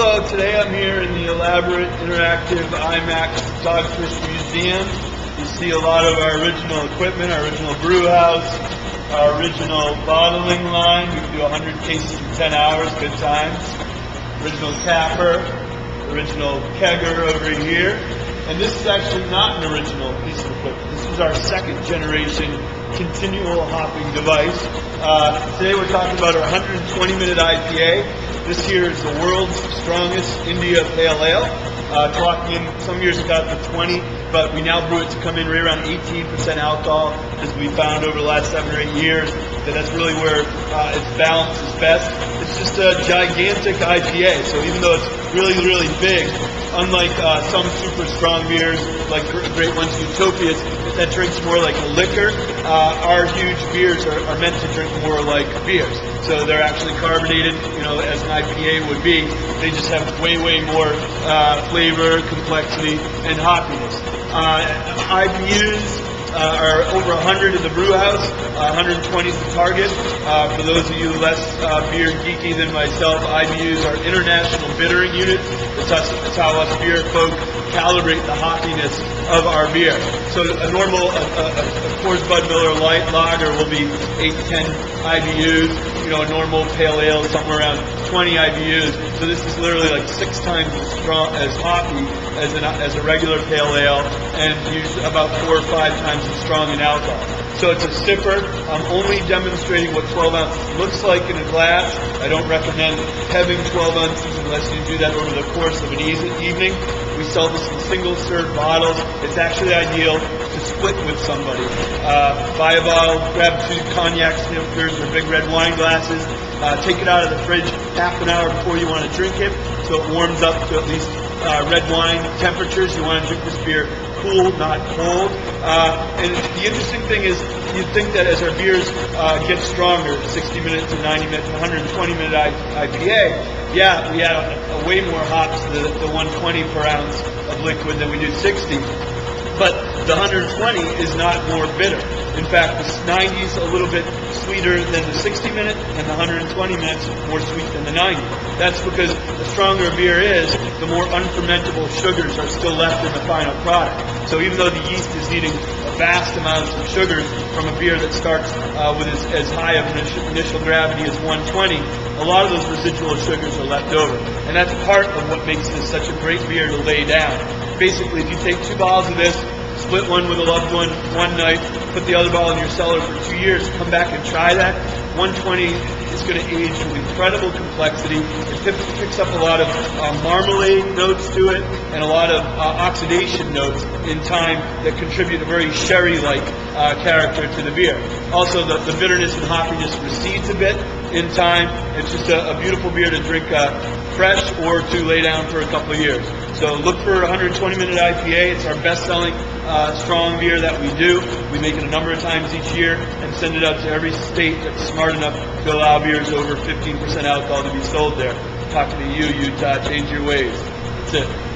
Hello, today I'm here in the elaborate interactive IMAX Dogfish Museum. You see a lot of our original equipment, our original brew house, our original bottling line. We can do 100 cases in 10 hours, good times. Original capper, original kegger over here. And this is actually not an original piece of equipment. This is our second generation continual hopping device. Uh, today we're talking about our 120 minute IPA. This here is the world's strongest India Pale Ale. Uh, talking some years got to 20, but we now brew it to come in right around 18% alcohol, as we found over the last seven or eight years. That that's really where uh, its balance is best. It's just a gigantic IPA, so even though it's really, really big, unlike uh, some super strong beers like great ones, Utopias, that drinks more like a liquor, uh, our huge beers are, are, meant to drink more like beers. So they're actually carbonated, you know, as an IPA would be. They just have way, way more uh, flavor, complexity, and hoppiness. Uh, IBUs uh, are over 100 in the brew house, uh, 120 is the target. Uh, for those of you less uh, beer geeky than myself, IBUs are international bittering units. That's, that's how us beer folk calibrate the hoppiness of our beer. So a normal, a, a, a Coors Bud Miller Light Lager will be 8 10 IBUs. You know, a normal pale ale somewhere around 20 IBUs. So this is literally like six times as strong as hoppy as, an, as a regular pale ale, and about four or five times as strong in alcohol. So it's a sipper. I'm only demonstrating what 12 ounces looks like in a glass. I don't recommend having 12 ounces unless you do that over the course of an easy evening. We sell this in single serve bottles. It's actually ideal to split with somebody. Uh, buy a bottle, grab two cognac snifters or big red wine glasses, uh, take it out of the fridge half an hour before you want to drink it so it warms up to at least uh, red wine temperatures. You want to drink this beer cool, not cold. Uh, and the interesting thing is, you'd think that as our beers uh, get stronger, 60 minute to 90 minute to 120 minute IPA, yeah, we add a, a way more hops the, the 120 per ounce of liquid than we do 60. But the 120 is not more bitter. In fact, the 90 is a little bit sweeter than the 60 minute, and the 120 minutes more sweet than the 90. That's because the stronger a beer is, the more unfermentable sugars are still left in the final product. So even though the yeast is eating vast amounts of sugars from a beer that starts uh, with as, as high of an initial gravity as 120, a lot of those residual sugars are left over. And that's part of what makes this such a great beer to lay down. Basically, if you take two bottles of this, split one with a loved one one night, put the other bottle in your cellar for two years, come back and try that. 120 is going to age with incredible complexity. It picks up a lot of uh, marmalade notes to it and a lot of uh, oxidation notes in time that contribute a very sherry-like uh, character to the beer. Also, the, the, bitterness and hoppiness recedes a bit in time. It's just a, a beautiful beer to drink uh, fresh or to lay down for a couple of years. So look for 120 minute IPA. It's our best selling uh, strong beer that we do. We make it a number of times each year and send it out to every state that's smart enough to allow beers over 15% alcohol to be sold there. Talking to you, Utah, change your ways. That's it.